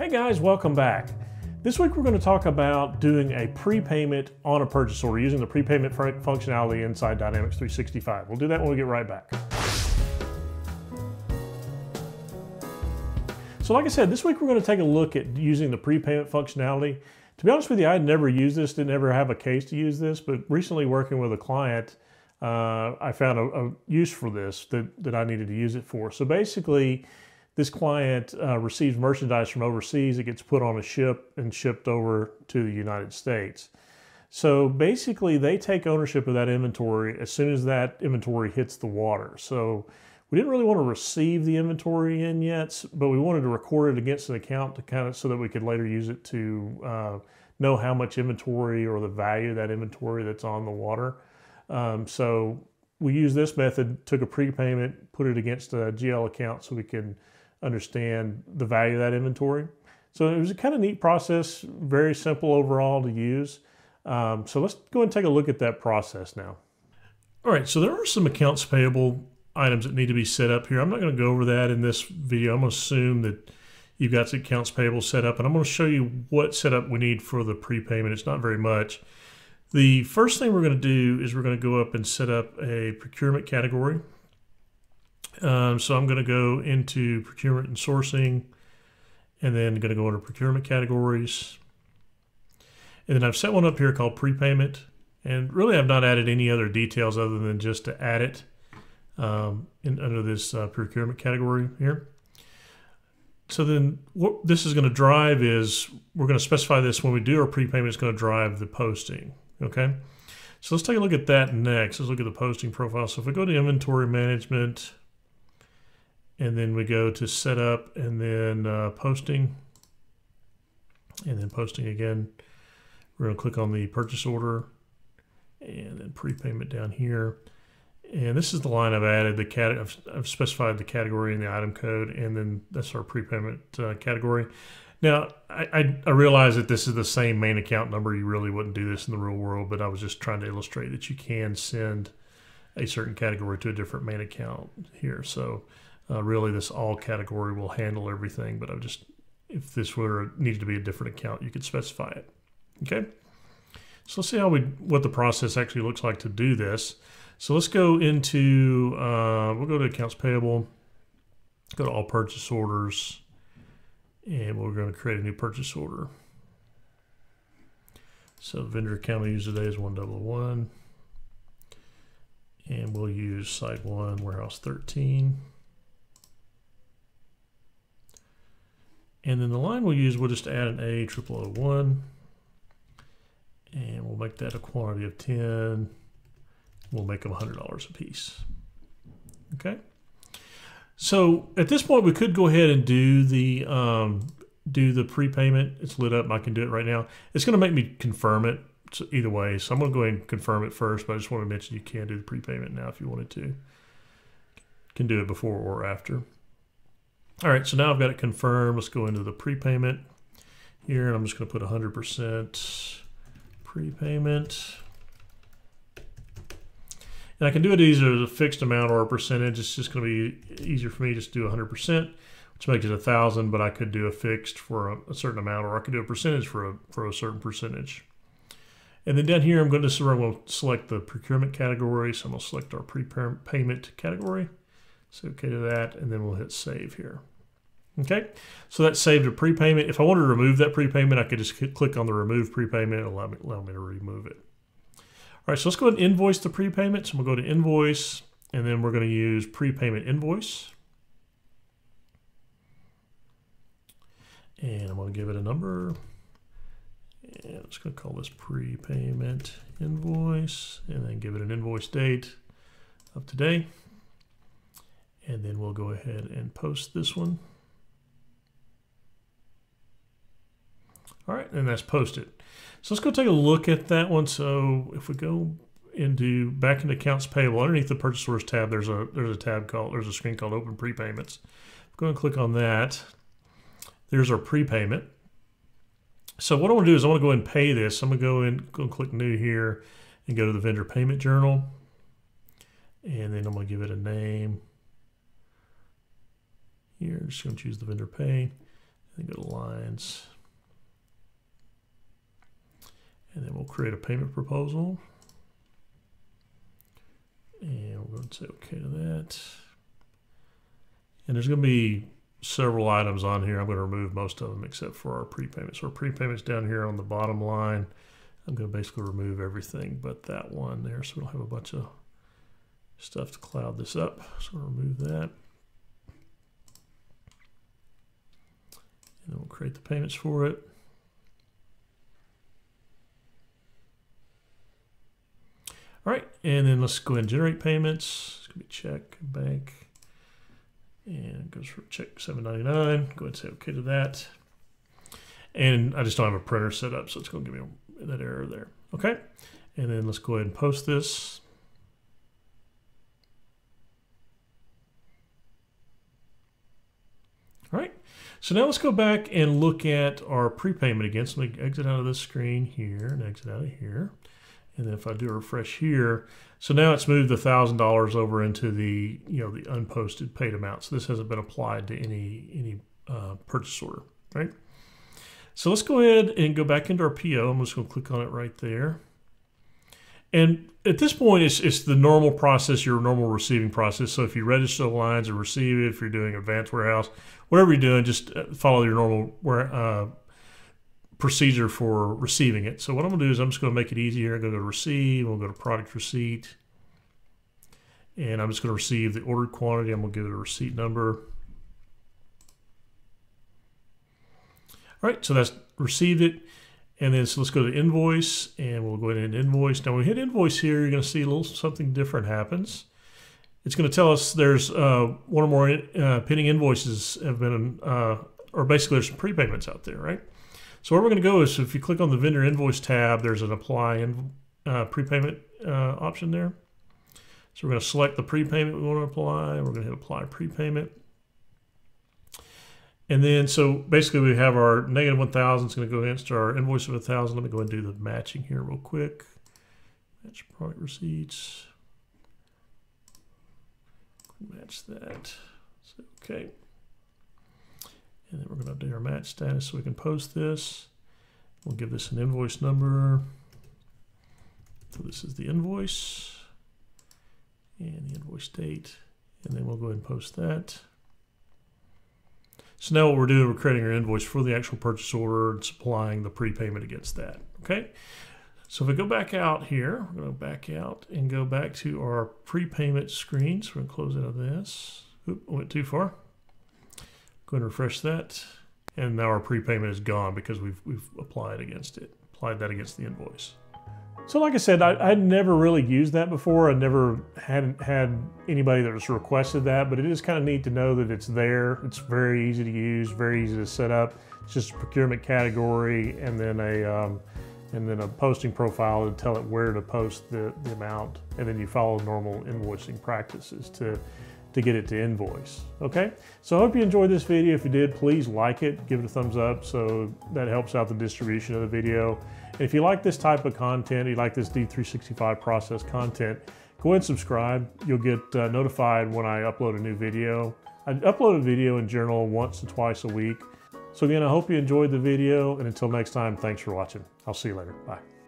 Hey guys, welcome back. This week we're going to talk about doing a prepayment on a purchase order using the prepayment functionality inside Dynamics 365. We'll do that when we get right back. So like I said, this week we're going to take a look at using the prepayment functionality. To be honest with you, I never used this, didn't ever have a case to use this, but recently working with a client, uh, I found a, a, use for this that, that I needed to use it for. So basically, this client uh, receives merchandise from overseas. It gets put on a ship and shipped over to the United States. So basically, they take ownership of that inventory as soon as that inventory hits the water. So we didn't really want to receive the inventory in yet, but we wanted to record it against an account to kind of so that we could later use it to uh, know how much inventory or the value of that inventory that's on the water. Um, so we used this method, took a prepayment, put it against a GL account so we can understand the value of that inventory. So it was a kind of neat process, very simple overall to use. Um, so let's go and take a look at that process now. All right, so there are some accounts payable items that need to be set up here. I'm not going to go over that in this video. I'm going to assume that you've got the accounts payable set up, and I'm going to show you what setup we need for the prepayment. It's not very much. The first thing we're going to do is we're going to go up and set up a procurement category. Um, so I'm going to go into procurement and sourcing, and then going to go into procurement categories. And then I've set one up here called prepayment. And really, I've not added any other details other than just to add it um, in, under this uh, procurement category here. So then what this is going to drive is we're going to specify this when we do our prepayment, it's going to drive the posting. Okay. So let's take a look at that next. Let's look at the posting profile. So if we go to inventory management, and then we go to setup and then uh, posting. And then posting again. We're going to click on the purchase order and then prepayment down here. And this is the line I've added the cat I've, I've specified the category and the item code and then that's our prepayment uh, category. Now I, I, I realize that this is the same main account number. You really wouldn't do this in the real world but I was just trying to illustrate that you can send a certain category to a different main account here. So uh, really, this all category will handle everything, but I've just, if this were needed to be a different account, you could specify it. Okay. So let's see how we, what the process actually looks like to do this. So let's go into, uh, we'll go to accounts payable, go to all purchase orders, and we're going to create a new purchase order. So vendor account we use today is 101. And we'll use site 1, warehouse 13. And then the line we'll use, we'll just add an A triple O one. And we'll make that a quantity of 10. We'll make them $100 a piece. Okay. So at this point, we could go ahead and do the um, do the prepayment. It's lit up. I can do it right now. It's going to make me confirm it so either way. So I'm going to go ahead and confirm it first, but I just want to mention you can do the prepayment now if you wanted to. Can do it before or after. All right, so now I've got it confirmed. Let's go into the prepayment here, and I'm just going to put 100% prepayment. And I can do it either as a fixed amount or a percentage. It's just going to be easier for me just to do 100%, which makes it a thousand. But I could do a fixed for a, a, certain amount, or I could do a percentage for a for a certain percentage. And then down here, I'm going to, I'm going to select the procurement category. So I'm going to select our prepayment category. So okay to that, and then we'll hit save here. Okay, so that saved a prepayment. If I wanted to remove that prepayment, I could just click on the remove prepayment. It'll allow me, allow me to remove it. All right, so let's go ahead and invoice the prepayment. So we'll go to invoice, and then we're going to use prepayment invoice. And I'm going to give it a number. And I'm just to call this prepayment invoice, and then give it an invoice date of today. And then we'll go ahead and post this one. All right, and that's posted. So let's go take a look at that one. So if we go into back into accounts payable, underneath the purchase orders tab, there's a there's a tab called there's a screen called open prepayments. Go and click on that. There's our prepayment. So what I want to do is I want to go and pay this. I'm going to go in, go and click new here and go to the vendor payment journal. And then I'm going to give it a name. Here, I'm just going to choose the vendor pay. And go to lines. And then we'll create a payment proposal. And we're going to say okay to that. And there's going to be several items on here. I'm going to remove most of them except for our prepayment. So our prepayments down here on the bottom line. I'm going to basically remove everything but that one there so we don't have a bunch of stuff to cloud this up. So I'll remove that. And then we'll create the payments for it. All right, and then let's go ahead and generate payments. It's gonna be check, bank, and it goes for check 799. Go ahead and say okay to that. And I just don't have a printer set up, so it's gonna give me that error there. Okay, and then let's go ahead and post this. All right, so now let's go back and look at our prepayment again. So let me exit out of this screen here and exit out of here. And then if I do a refresh here, so now it's moved the thousand dollars over into the you know the unposted paid amount. So this hasn't been applied to any any uh, purchase order, right? So let's go ahead and go back into our PO. I'm just going to click on it right there. And at this point, it's, it's the normal process, your normal receiving process. So if you register the lines and receive it, if you're doing advanced warehouse, whatever you're doing, just uh, follow your normal uh, procedure for receiving it. So what I'm going to do is I'm just going to make it easier. I'm to go to receive. We'll go to product receipt. And I'm just going to receive the ordered quantity. I'm going to give it a receipt number. All right, so that's received it. And then so let's go to invoice and we'll go ahead and invoice. Now when we hit invoice here, you're going to see a little something different happens. It's going to tell us there's uh, one or more uh, pending invoices have been, uh, or basically there's some prepayments out there, right? So where we're going to go is if you click on the vendor invoice tab, there's an apply and uh, prepayment uh, option there. So we're going to select the prepayment we want to apply. We're going to hit apply prepayment. And then, so basically we have our negative 1,000 is going to go against our invoice of 1,000. Let me go and do the matching here real quick. Match product receipts. Match that. So, okay. And then we're going to update our match status so we can post this. We'll give this an invoice number. So this is the invoice and the invoice date. And then we'll go ahead and post that. So now what we're doing, we're creating our invoice for the actual purchase order and supplying the prepayment against that. Okay. So if we go back out here, we're going to back out and go back to our prepayment screen. So we're going to close out of this. Oop, went too far. Go and refresh that. And now our prepayment is gone because we've, we've applied against it, applied that against the invoice. So like I said, I, would never really used that before. I never had had anybody that was requested that, but it is kind of neat to know that it's there. It's very easy to use, very easy to set up. It's just a procurement category and then a um, and then a posting profile to tell it where to post the, the amount. And then you follow normal invoicing practices to to get it to invoice. Okay, so I hope you enjoyed this video. If you did, please like it, give it a thumbs up so that helps out the distribution of the video. And if you like this type of content, you like this D365 process content, go ahead and subscribe. You'll get uh, notified when I upload a new video. I upload a video in general once or twice a week. So again, I hope you enjoyed the video and until next time, thanks for watching. I'll see you later. Bye.